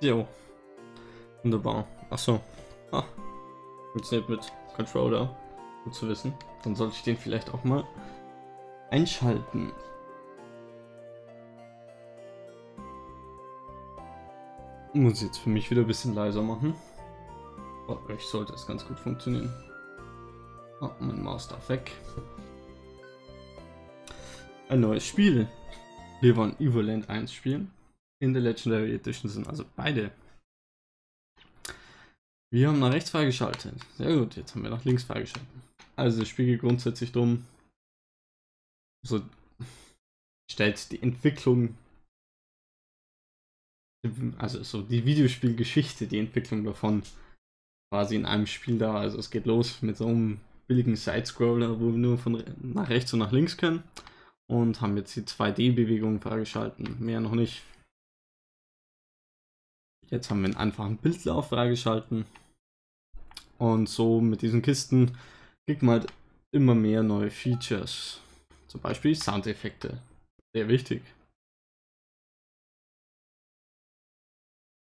Jo. Wunderbar. Achso. Ah. Funktioniert mit Controller. Gut zu wissen. Dann sollte ich den vielleicht auch mal einschalten. Muss jetzt für mich wieder ein bisschen leiser machen. Oh, ich sollte es ganz gut funktionieren. Oh, mein Maus darf weg. Ein neues Spiel. Wir wollen Evoland 1 spielen. In der Legendary Edition sind also beide. Wir haben nach rechts freigeschaltet. Sehr gut, jetzt haben wir nach links freigeschaltet. Also das Spiel geht grundsätzlich darum, so stellt die Entwicklung, also so die Videospielgeschichte, die Entwicklung davon quasi in einem Spiel da. Also es geht los mit so einem billigen Sidescroller, wo wir nur von nach rechts und nach links können. Und haben jetzt die 2D-Bewegung freigeschalten. Mehr noch nicht. Jetzt haben wir einen einfachen Bildlauf freigeschalten. Und so mit diesen Kisten kriegt man halt immer mehr neue Features. Zum Beispiel Soundeffekte. Sehr wichtig.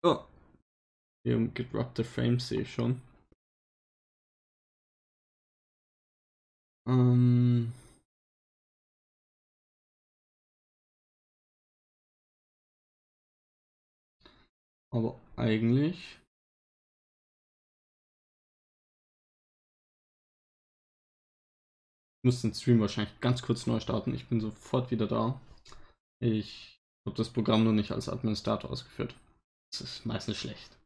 Oh. Hier um gedroppte Frames sehe ich schon. Ähm. Aber eigentlich muss den Stream wahrscheinlich ganz kurz neu starten. Ich bin sofort wieder da. Ich habe das Programm nur nicht als Administrator ausgeführt. Das ist meistens schlecht.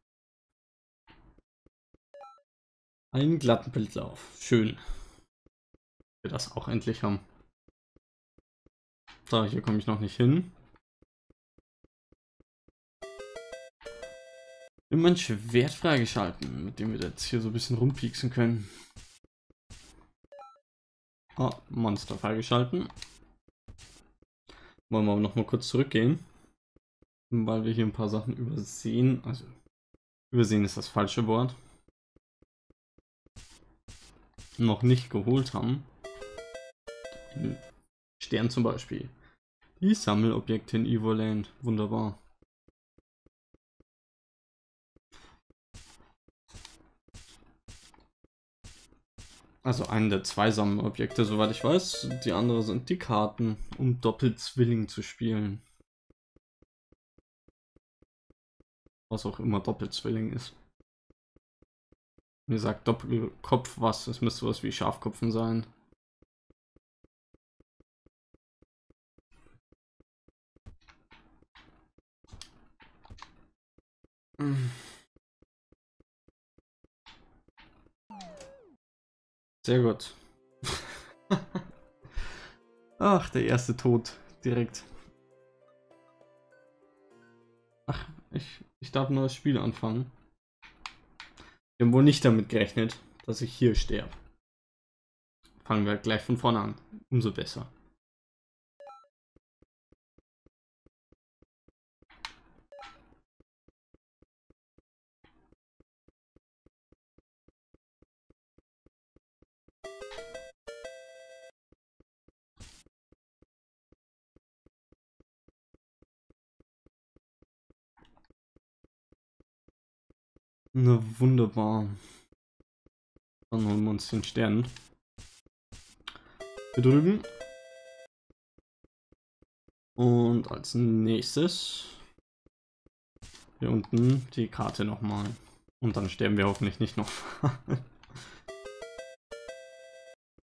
Einen glatten Bildlauf. Schön. Wir das auch endlich haben. So, hier komme ich noch nicht hin. Immer ein Schwert freigeschalten, mit dem wir jetzt hier so ein bisschen rumpieksen können. Oh, Monster freigeschalten. Wollen wir aber noch mal kurz zurückgehen. Weil wir hier ein paar Sachen übersehen. Also, übersehen ist das falsche Wort. Noch nicht geholt haben. Stern zum Beispiel. Die Sammelobjekte in Evoland. Wunderbar. Also einen der zwei Sammelobjekte, soweit ich weiß. Die andere sind die Karten, um Doppelzwilling zu spielen. Was auch immer Doppelzwilling ist. Mir sagt Doppelkopf was, es müsste was wie Schafkopfen sein. Mm. Sehr gut. Ach, der erste Tod direkt. Ach, ich, ich darf nur das Spiel anfangen. Wir haben wohl nicht damit gerechnet, dass ich hier sterbe. Fangen wir gleich von vorne an. Umso besser. Na wunderbar. Dann holen wir uns den Stern. Hier drüben. Und als nächstes hier unten die Karte nochmal. Und dann sterben wir hoffentlich nicht noch.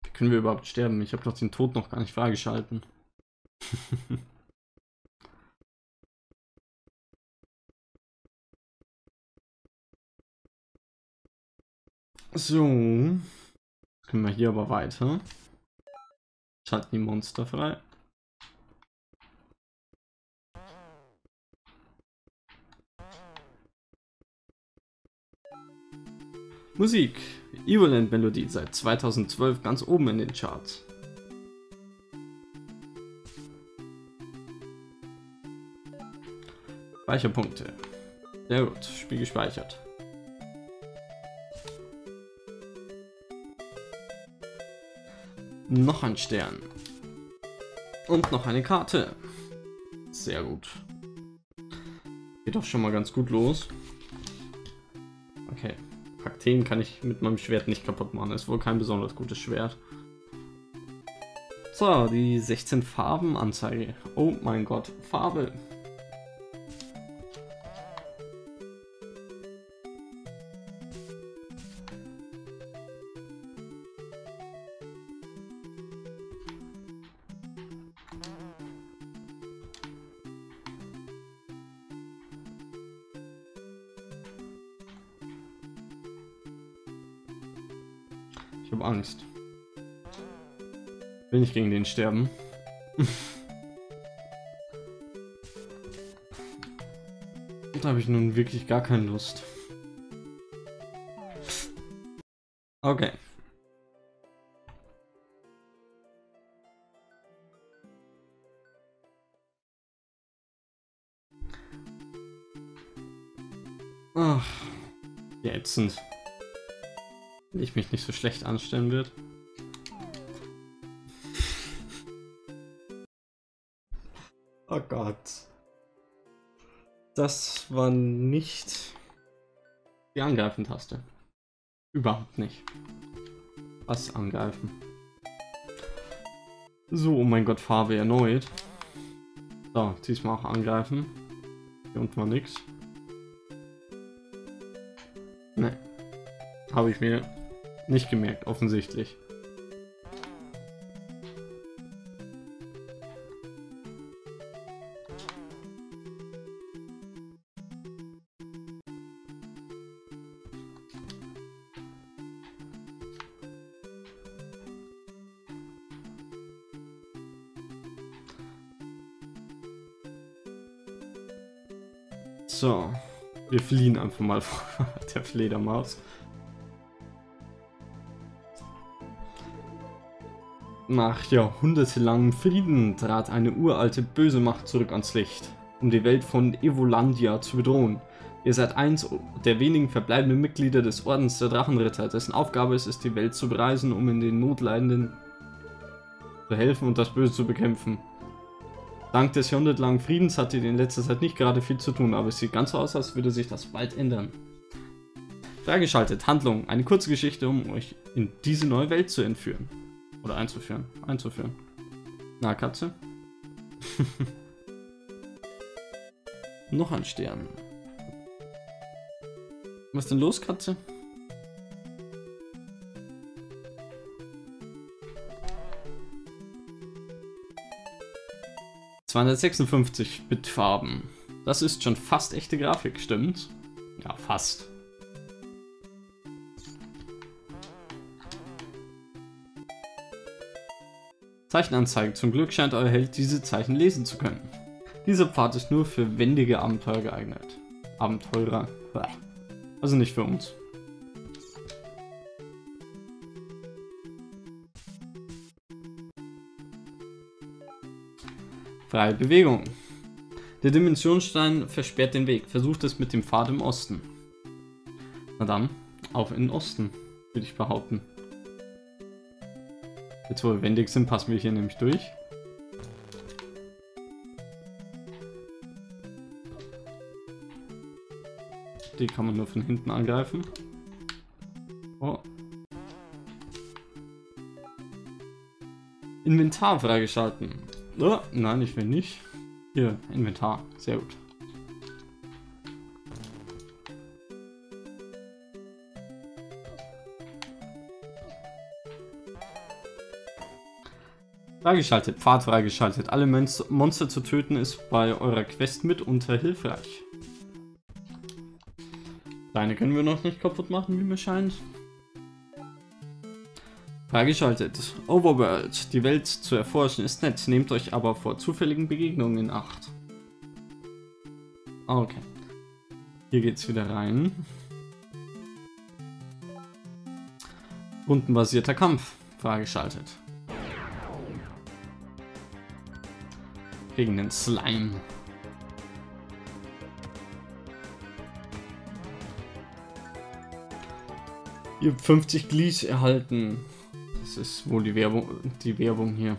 Wie können wir überhaupt sterben? Ich habe doch den Tod noch gar nicht freigeschalten. So. Können wir hier aber weiter. Schalten die Monster frei. Musik. Evoland Melodie seit 2012 ganz oben in den Charts. Speicherpunkte. Sehr gut, Spiel gespeichert. Noch ein Stern. Und noch eine Karte. Sehr gut. Geht doch schon mal ganz gut los. Okay. Kakteen kann ich mit meinem Schwert nicht kaputt machen. Ist wohl kein besonders gutes Schwert. So, die 16 Farben Anzeige. Oh mein Gott, Farbe. Will nicht gegen den sterben. da habe ich nun wirklich gar keine Lust. Okay. Ach, ätzend. Wenn ich mich nicht so schlecht anstellen wird. Das war nicht die Angreifen-Taste. Überhaupt nicht. Was angreifen? So, oh mein Gott, Farbe erneut. So, diesmal auch angreifen. Hier unten war nix. Ne. Habe ich mir nicht gemerkt, offensichtlich. Wir fliehen einfach mal vor der Fledermaus. Nach jahrhundertelangem Frieden trat eine uralte böse Macht zurück ans Licht, um die Welt von Evolandia zu bedrohen. Ihr seid eins der wenigen verbleibenden Mitglieder des Ordens der Drachenritter, dessen Aufgabe es ist, die Welt zu bereisen, um in den Notleidenden zu helfen und das Böse zu bekämpfen. Dank des jahrhundertlangen Friedens hat ihr in letzter Zeit nicht gerade viel zu tun, aber es sieht ganz so aus, als würde sich das bald ändern. Freigeschaltet, Handlung, eine kurze Geschichte, um euch in diese neue Welt zu entführen. Oder einzuführen, einzuführen. Na, Katze? Noch ein Stern. Was ist denn los, Katze? 256 Bit Farben. Das ist schon fast echte Grafik, stimmt? Ja, fast. Zeichenanzeige. Zum Glück scheint euer Held diese Zeichen lesen zu können. Dieser Pfad ist nur für wendige Abenteuer geeignet. Abenteurer. Also nicht für uns. Freie Bewegung. Der Dimensionsstein versperrt den Weg. Versucht es mit dem Pfad im Osten. Na dann, auf in den Osten, würde ich behaupten. Jetzt wo wir wendig sind, passen wir hier nämlich durch. Die kann man nur von hinten angreifen. Oh. Inventar freigeschalten. Oh, nein, ich will nicht. Hier, Inventar. Sehr gut. Freigeschaltet, Pfad freigeschaltet. Alle Monster zu töten ist bei eurer Quest mitunter hilfreich. Deine können wir noch nicht kaputt machen, wie mir scheint. Freigeschaltet. Overworld. Die Welt zu erforschen ist nett, nehmt euch aber vor zufälligen Begegnungen in Acht. Okay. Hier geht's wieder rein. Rundenbasierter Kampf. Freigeschaltet. Gegen den Slime. Ihr habt 50 Glies erhalten. Das ist wohl die Werbung, die Werbung hier.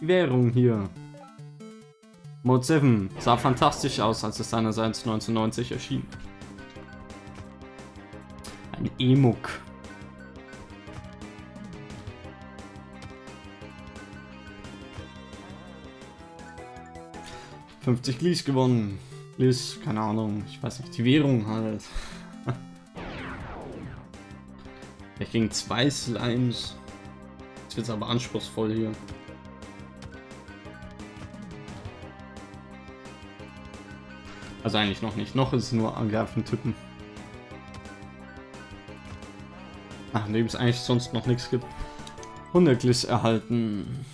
Die Währung hier. Mode 7 sah fantastisch aus, als es seinerseits 1990 erschien. Ein Emuk. ...50 Glis gewonnen. Glis, keine Ahnung, ich weiß nicht, die Währung halt. Ich ging zwei Slimes. Jetzt wird es aber anspruchsvoll hier. Also eigentlich noch nicht. Noch ist es nur angreifen, tippen. Nachdem es eigentlich sonst noch nichts gibt. Hundegliss erhalten.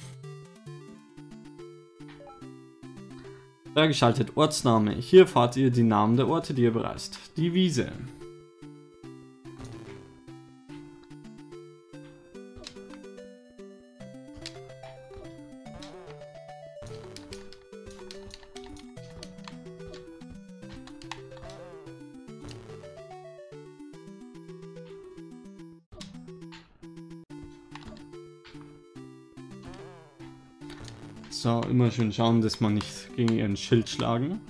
Freigeschaltet Ortsname. Hier erfahrt ihr die Namen der Orte, die ihr bereist. Die Wiese. Immer schön schauen, dass man nicht gegen ihren Schild schlagen.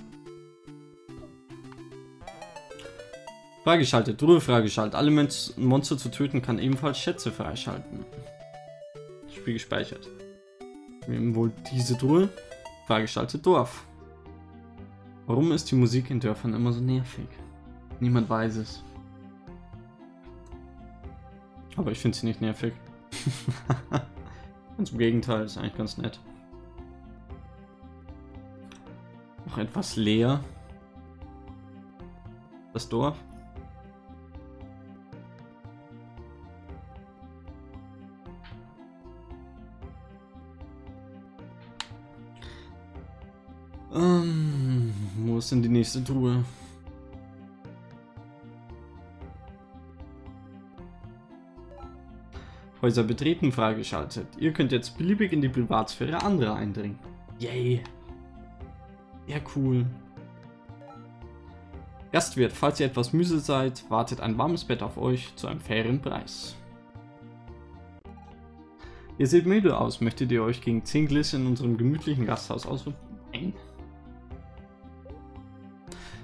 Freigeschaltet, Truhe freigeschaltet. Alle Monster zu töten kann ebenfalls Schätze freischalten. Spiel gespeichert. Wir haben wohl diese Truhe. Freigeschaltet Dorf. Warum ist die Musik in Dörfern immer so nervig? Niemand weiß es. Aber ich finde sie nicht nervig. ganz im Gegenteil, ist eigentlich ganz nett. Noch etwas leer. Das Dorf. Ähm, wo ist denn die nächste Truhe? Häuser betreten freigeschaltet. Ihr könnt jetzt beliebig in die Privatsphäre anderer eindringen. Yay! Ja, cool. Gastwirt, falls ihr etwas müde seid, wartet ein warmes Bett auf euch zu einem fairen Preis. Ihr seht müde aus, möchtet ihr euch gegen 10 Gliss in unserem gemütlichen Gasthaus ausruhen?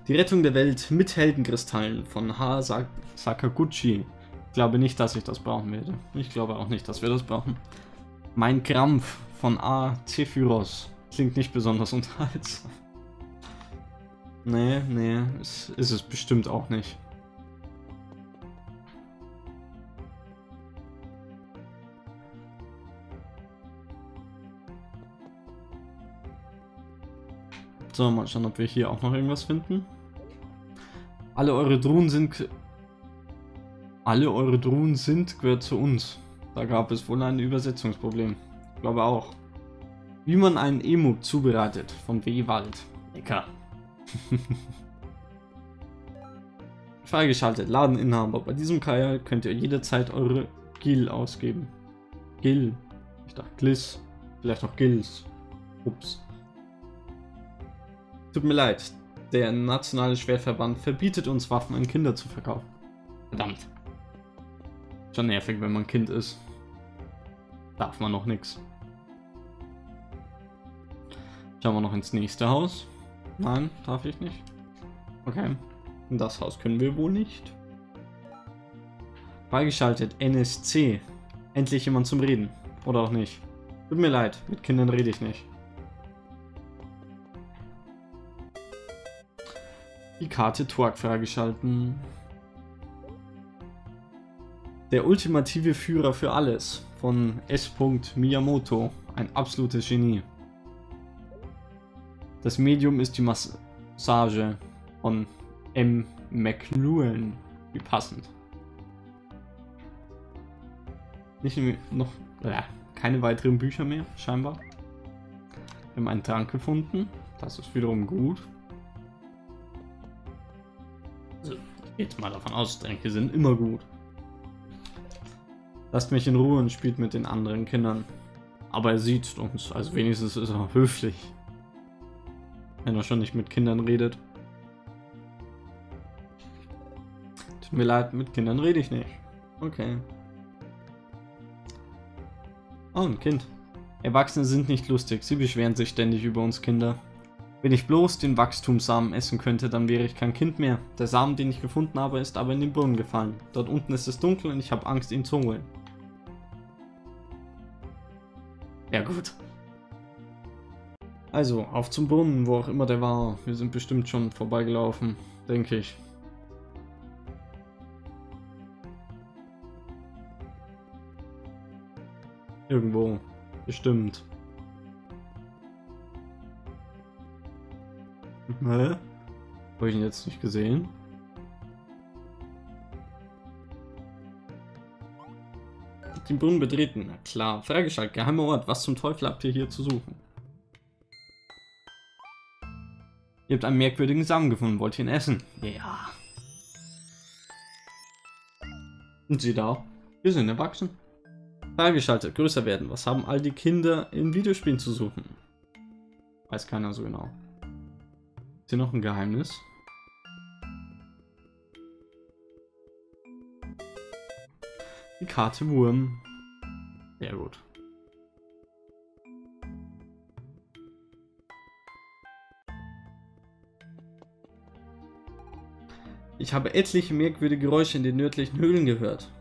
Die Rettung der Welt mit Heldenkristallen von H. Sakaguchi. Ich glaube nicht, dass ich das brauchen werde. Ich glaube auch nicht, dass wir das brauchen. Mein Krampf von A. Zephyros. Klingt nicht besonders unterhaltsam. Nee, nee, ist, ist es bestimmt auch nicht. So, mal schauen, ob wir hier auch noch irgendwas finden. Alle eure Drohnen sind... Alle eure Drohnen sind gehört zu uns. Da gab es wohl ein Übersetzungsproblem. Ich glaube auch. Wie man einen Emuk zubereitet von W-Wald. Lecker. Freigeschaltet, Ladeninhaber. Bei diesem Kajal könnt ihr jederzeit eure Gil ausgeben. Gil. Ich dachte Gliss. Vielleicht auch Gills. Ups. Tut mir leid. Der nationale Schwerverband verbietet uns Waffen an Kinder zu verkaufen. Verdammt. Schon nervig, wenn man Kind ist. Darf man noch nichts. Schauen wir noch ins nächste Haus. Nein, darf ich nicht. Okay. In das Haus können wir wohl nicht. Freigeschaltet. NSC. Endlich jemand zum Reden. Oder auch nicht. Tut mir leid, mit Kindern rede ich nicht. Die Karte Torque freigeschalten. Der ultimative Führer für alles von S. Miyamoto. Ein absolutes Genie. Das Medium ist die Massage von M. McLuhan. Wie passend. Nicht noch äh, keine weiteren Bücher mehr, scheinbar. Wir haben einen Trank gefunden. Das ist wiederum gut. Also, jetzt mal davon aus, Tränke sind immer gut. Lasst mich in Ruhe und spielt mit den anderen Kindern. Aber er sieht uns, also wenigstens ist er höflich. Wenn er schon nicht mit Kindern redet. Tut mir leid, mit Kindern rede ich nicht. Okay. Oh, ein Kind. Erwachsene sind nicht lustig. Sie beschweren sich ständig über uns Kinder. Wenn ich bloß den Wachstumssamen essen könnte, dann wäre ich kein Kind mehr. Der Samen, den ich gefunden habe, ist aber in den Brunnen gefallen. Dort unten ist es dunkel und ich habe Angst, ihn zu holen. Ja gut. Also, auf zum Brunnen, wo auch immer der war. Wir sind bestimmt schon vorbeigelaufen, denke ich. Irgendwo. Bestimmt. Hä? Habe ich ihn jetzt nicht gesehen? Den Brunnen betreten. Na klar. Freigeschaltet. Geheimer Ort. Was zum Teufel habt ihr hier zu suchen? Ihr habt einen merkwürdigen Samen gefunden. Wollt ihr ihn essen? Ja. Und sie da. Wir sind erwachsen. Freigeschaltet. Größer werden. Was haben all die Kinder in Videospielen zu suchen? Weiß keiner so genau. Ist hier noch ein Geheimnis? Die Karte Wurm. Sehr gut. Ich habe etliche merkwürdige Geräusche in den nördlichen Höhlen gehört.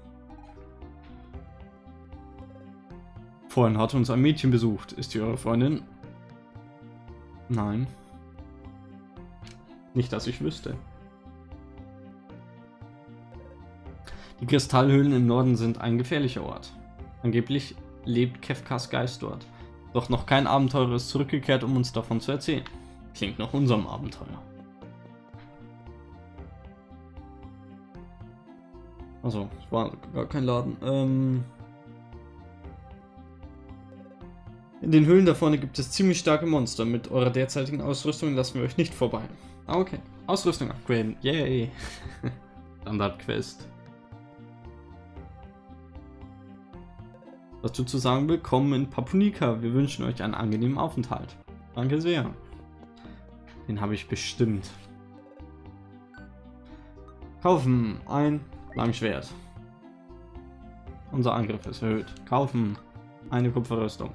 Vorhin hat uns ein Mädchen besucht. Ist sie eure Freundin? Nein. Nicht, dass ich wüsste. Die Kristallhöhlen im Norden sind ein gefährlicher Ort. Angeblich lebt Kefkas Geist dort. Doch noch kein Abenteurer ist zurückgekehrt, um uns davon zu erzählen. Klingt nach unserem Abenteuer. Also, es war gar kein Laden. Ähm In den Höhlen da vorne gibt es ziemlich starke Monster. Mit eurer derzeitigen Ausrüstung lassen wir euch nicht vorbei. Ah, okay. Ausrüstung upgraden. Yay. Standard-Quest. Du zu sagen willkommen in Papunika. Wir wünschen euch einen angenehmen Aufenthalt. Danke sehr. Den habe ich bestimmt. Kaufen ein Langschwert. Unser Angriff ist erhöht. Kaufen eine Kupferrüstung.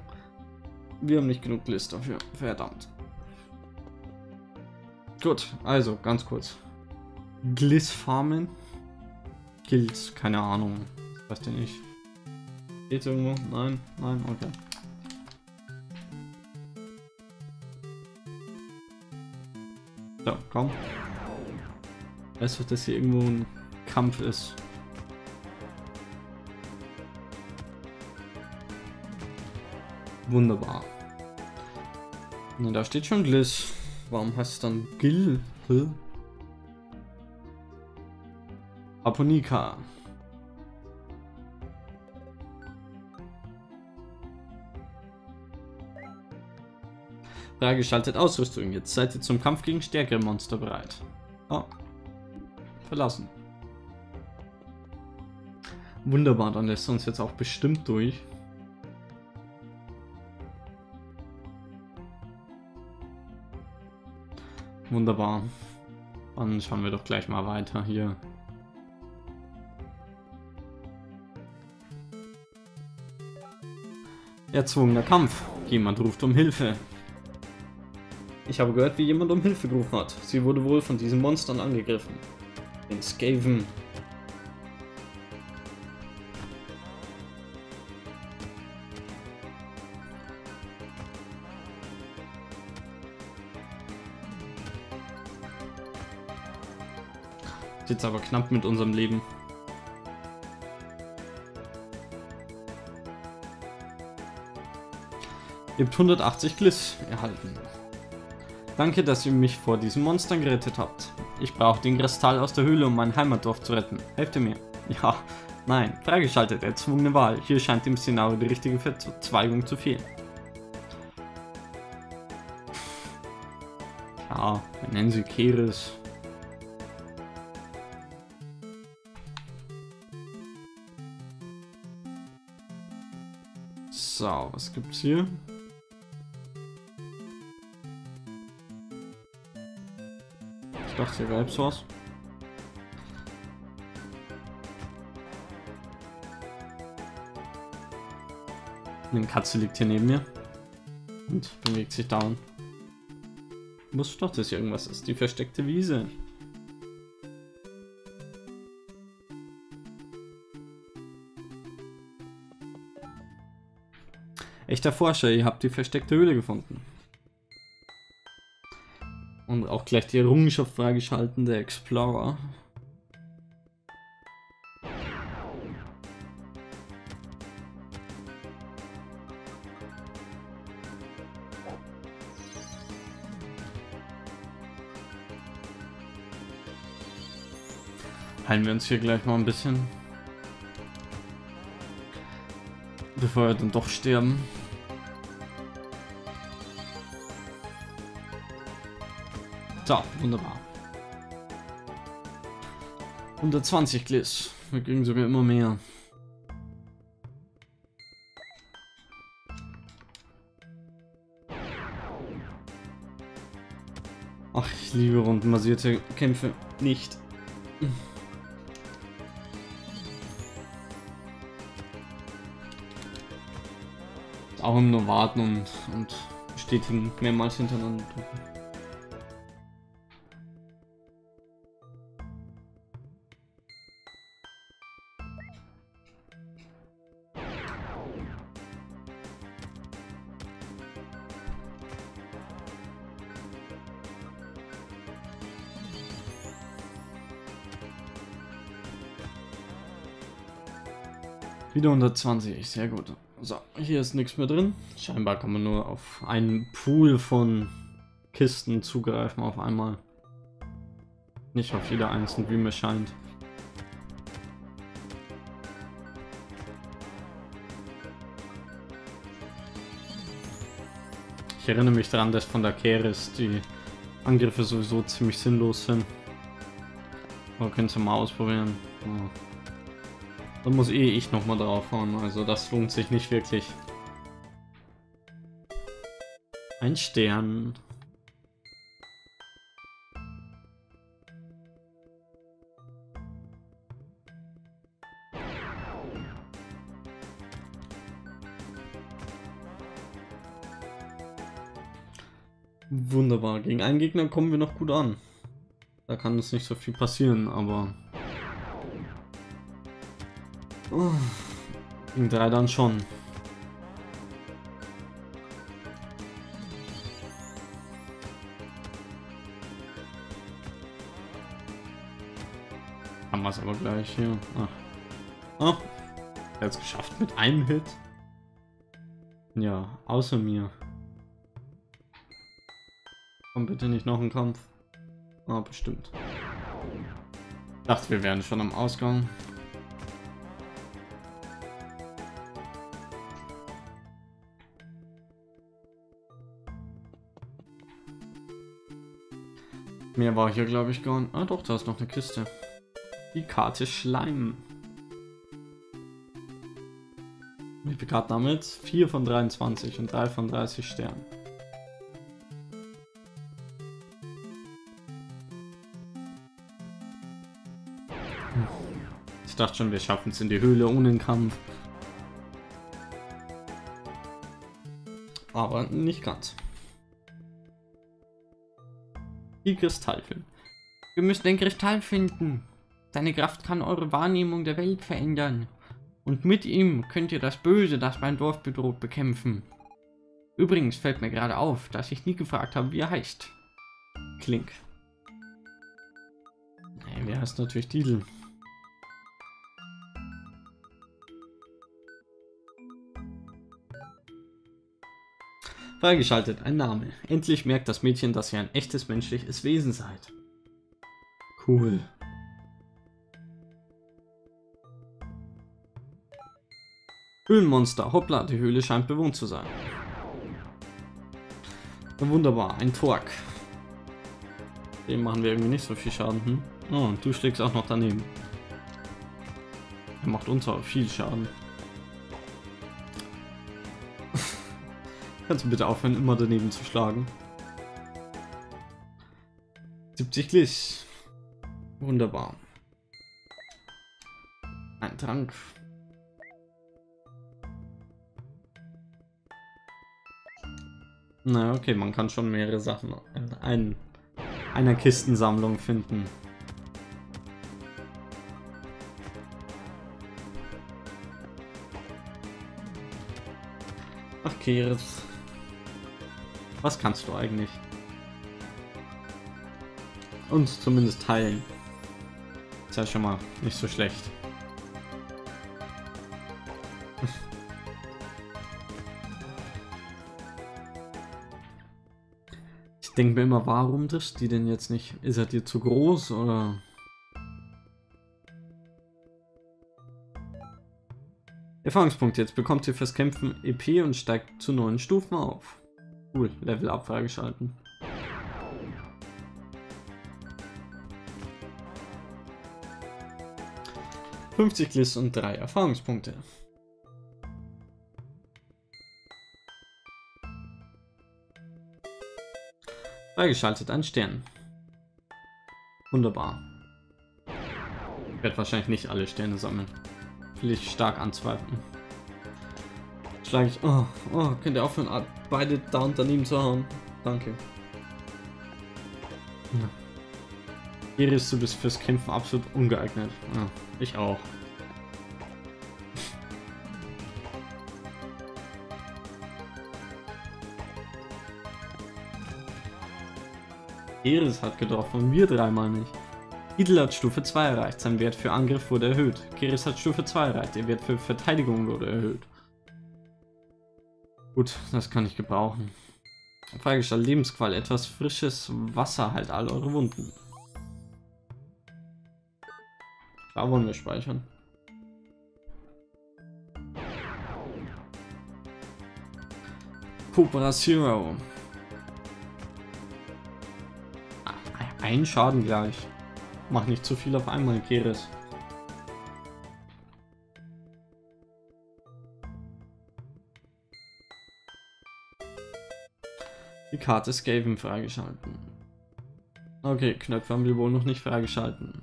Wir haben nicht genug List dafür. Verdammt. Gut, also ganz kurz. Gliss farmen. Gilt, keine Ahnung. Weiß der nicht. Geht's irgendwo? Nein, nein, okay. So, komm. Weißt du, dass hier irgendwo ein Kampf ist? Wunderbar. Ne, da steht schon Gliss. Warum heißt es dann Gil? Hä? Aponika. Freigeschaltet Ausrüstung. Jetzt seid ihr zum Kampf gegen stärkere Monster bereit. Oh. Verlassen. Wunderbar, dann lässt er uns jetzt auch bestimmt durch. Wunderbar. Dann schauen wir doch gleich mal weiter hier. Erzwungener Kampf. Jemand ruft um Hilfe. Ich habe gehört, wie jemand um Hilfe gerufen hat. Sie wurde wohl von diesen Monstern angegriffen. Den Skaven Jetzt aber knapp mit unserem Leben. Ihr habt 180 Gliss erhalten. Danke, dass ihr mich vor diesen Monstern gerettet habt. Ich brauche den Kristall aus der Höhle, um mein Heimatdorf zu retten. Helft ihr mir? Ja, nein, freigeschaltet, erzwungene Wahl. Hier scheint dem Szenario die richtige Verzweigung zu fehlen. Ja, wir nennen sie Keres. So, was gibt's hier? Ich dachte, hier gäbe was. Eine Katze liegt hier neben mir und bewegt sich down. Muss doch, dass irgendwas ist. Die versteckte Wiese. Echter Forscher, ihr habt die versteckte Höhle gefunden. Und auch gleich die Errungenschaft freigeschalten, der Explorer. Heilen wir uns hier gleich mal ein bisschen. Bevor wir dann doch sterben. So, wunderbar. 120 Gliss. Wir kriegen sogar immer mehr. Ach, ich liebe rundenbasierte Kämpfe nicht. Auch im nur warten und, und bestätigen mehrmals hintereinander drücken. Wieder 120, sehr gut. So, hier ist nichts mehr drin. Scheinbar kann man nur auf einen Pool von Kisten zugreifen auf einmal. Nicht auf jeder einzelne, wie mir scheint. Ich erinnere mich daran, dass von der Keres die Angriffe sowieso ziemlich sinnlos sind. Aber könnt ihr mal ausprobieren. Ja. Dann muss eh ich nochmal draufhauen, also das lohnt sich nicht wirklich. Ein Stern. Wunderbar. Gegen einen Gegner kommen wir noch gut an. Da kann uns nicht so viel passieren, aber Oh, gegen drei dann schon. Haben wir es aber gleich hier. Ach. Oh, er hat es geschafft mit einem Hit. Ja, außer mir. Komm bitte nicht noch ein Kampf. Ah, bestimmt. Dachte, wir wären schon am Ausgang. Mehr war hier, glaube ich, gar nicht. Ah, doch, da ist noch eine Kiste. Die Karte Schleim. Wie viele Karten damit? 4 von 23 und 3 von 30 Sternen. Ich dachte schon, wir schaffen es in die Höhle ohne Kampf. Aber nicht ganz. Die Kristallfilm. Wir müssen den Kristall finden. Seine Kraft kann eure Wahrnehmung der Welt verändern. Und mit ihm könnt ihr das Böse, das mein Dorf bedroht, bekämpfen. Übrigens fällt mir gerade auf, dass ich nie gefragt habe, wie er heißt. Klink. Nee, wer heißt natürlich Didel? Freigeschaltet, ein Name. Endlich merkt das Mädchen, dass ihr ein echtes menschliches Wesen seid. Cool. Höhlenmonster. Hoppla, die Höhle scheint bewohnt zu sein. wunderbar, ein Torque. Dem machen wir irgendwie nicht so viel Schaden. Hm? Oh, und du schlägst auch noch daneben. Er macht uns aber viel Schaden. Kannst du bitte aufhören, immer daneben zu schlagen? 70 Gliss. Wunderbar. Ein Trank. Na, okay, man kann schon mehrere Sachen in ein, einer Kistensammlung finden. Ach, Keres. Was kannst du eigentlich? Uns zumindest teilen. Ist ja schon mal nicht so schlecht. Ich denke mir immer, warum trifft die denn jetzt nicht? Ist er dir zu groß oder? Erfahrungspunkt. Jetzt bekommt ihr fürs Kämpfen EP und steigt zu neuen Stufen auf. Cool, Level Up freigeschalten. Fünfzig Gliss und drei Erfahrungspunkte. Freigeschaltet, ein Stern. Wunderbar. Ich werde wahrscheinlich nicht alle Sterne sammeln. Will ich stark anzweifeln. Schlage ich. Oh, oh, könnt ihr aufhören, beide da daneben zu hauen? Danke. Ja. Iris, du bist fürs Kämpfen absolut ungeeignet. Ja, ich auch. Iris hat getroffen, wir dreimal nicht. Idel hat Stufe 2 erreicht, sein Wert für Angriff wurde erhöht. Kiris hat Stufe 2 erreicht, der Wert für Verteidigung wurde erhöht. Gut, das kann ich gebrauchen. Freigestellt Lebensqual, etwas frisches Wasser halt all eure Wunden. Da wollen wir speichern. Kooperation. Ein Schaden gleich. Mach nicht zu viel auf einmal, Keres. Karte Skaven freigeschalten. Okay, Knöpfe haben wir wohl noch nicht freigeschalten.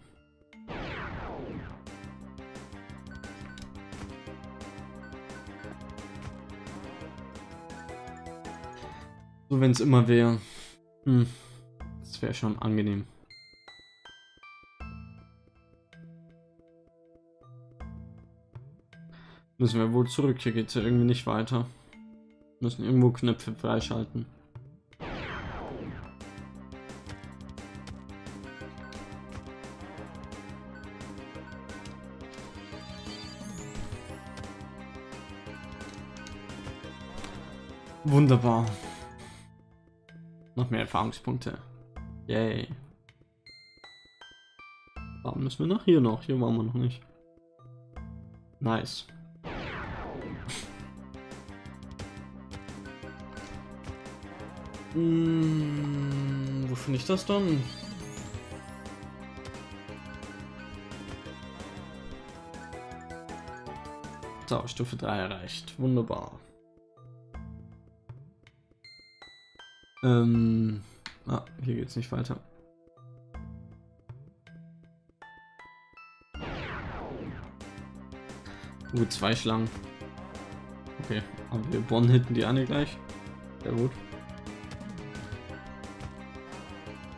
So, wenn es immer wäre. Hm. Das wäre schon angenehm. Müssen wir wohl zurück. Hier geht es ja irgendwie nicht weiter. Müssen irgendwo Knöpfe freischalten. Wunderbar. Noch mehr Erfahrungspunkte. Yay. Warum müssen wir nach hier noch? Hier waren wir noch nicht. Nice. hm, wo finde ich das dann? So, Stufe 3 erreicht. Wunderbar. Ähm... Ah, hier geht's nicht weiter. Uh, zwei Schlangen. Okay, aber wir Bonn hitten die eine gleich. Sehr gut.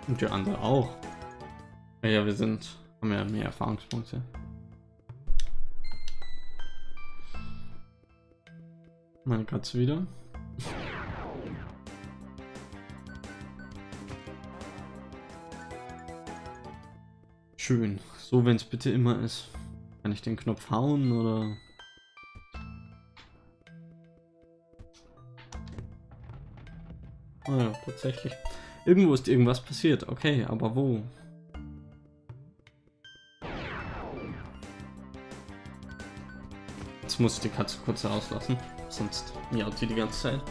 Und die andere auch. Ja, wir sind, haben ja mehr Erfahrungspunkte. Meine Katze wieder. Schön. So, wenn es bitte immer ist. Kann ich den Knopf hauen oder... Oh ja, tatsächlich. Irgendwo ist irgendwas passiert. Okay, aber wo? Jetzt muss ich die Katze kurz rauslassen. Sonst miaut sie die ganze Zeit.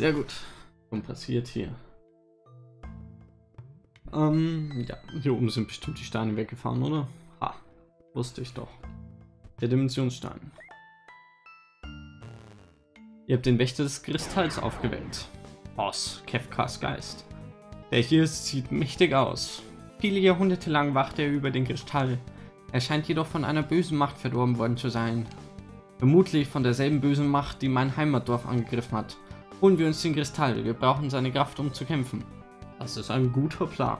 Sehr gut. Und passiert hier? Ähm, ja, hier oben sind bestimmt die Steine weggefahren, oder? Ha, wusste ich doch. Der Dimensionsstein. Ihr habt den Wächter des Kristalls aufgeweckt. Boss, Kefkas Geist. Der hier sieht mächtig aus. Viele Jahrhunderte lang wachte er über den Kristall. Er scheint jedoch von einer bösen Macht verdorben worden zu sein. Vermutlich von derselben bösen Macht, die mein Heimatdorf angegriffen hat. Holen wir uns den Kristall. Wir brauchen seine Kraft, um zu kämpfen. Das ist ein guter Plan.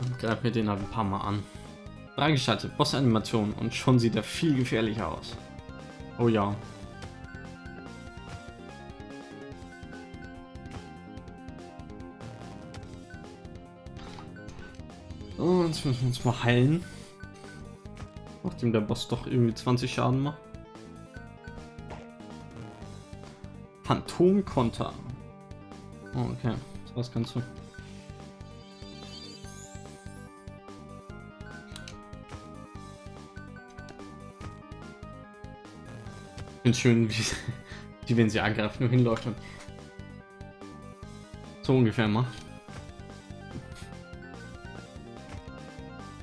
Und greif mir den halt ein paar Mal an. Freigeschaltet, Boss-Animation und schon sieht er viel gefährlicher aus. Oh ja. Oh, jetzt müssen wir uns mal heilen. Nachdem der Boss doch irgendwie 20 Schaden macht. Phantomkonter. Oh, okay. Was kannst du? Finde schön, wie, wie wenn sie angreift, nur hinläuft und so ungefähr macht.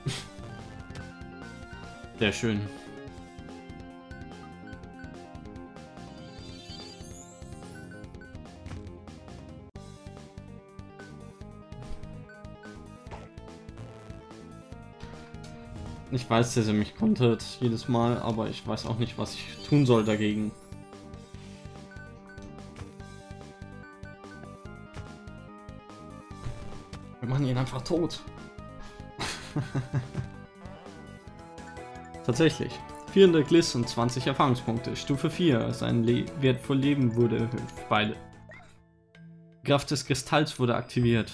Sehr schön. Ich weiß, dass er mich kontert jedes Mal, aber ich weiß auch nicht, was ich tun soll dagegen. Wir machen ihn einfach tot. Tatsächlich. 400 Gliss und 20 Erfahrungspunkte. Stufe 4. Sein Le Wert vor Leben wurde erhöht. Beide. Kraft des Kristalls wurde aktiviert.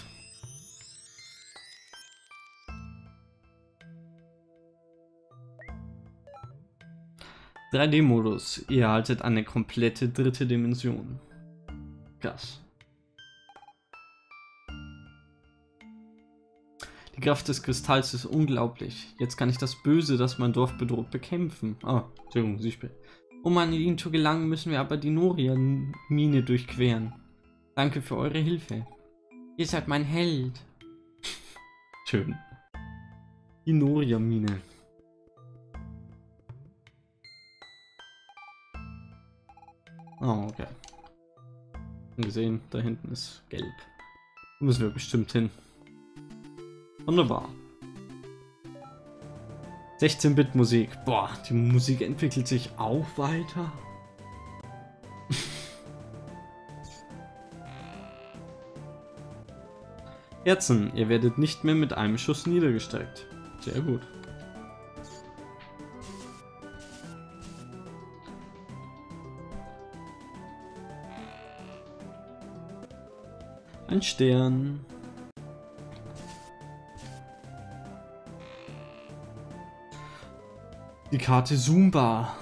3D-Modus. Ihr erhaltet eine komplette dritte Dimension. Krass. Die Kraft des Kristalls ist unglaublich. Jetzt kann ich das Böse, das mein Dorf bedroht, bekämpfen. Ah, Entschuldigung, sie spielt. Um an ihn zu gelangen, müssen wir aber die Noria-Mine durchqueren. Danke für eure Hilfe. Ihr seid mein Held. Schön. Die Noria-Mine. Oh, okay. Gesehen, da hinten ist gelb. Da müssen wir bestimmt hin. Wunderbar. 16-Bit-Musik. Boah, die Musik entwickelt sich auch weiter. Herzen, ihr werdet nicht mehr mit einem Schuss niedergestreckt. Sehr gut. Ein Stern. Die Karte Zumba.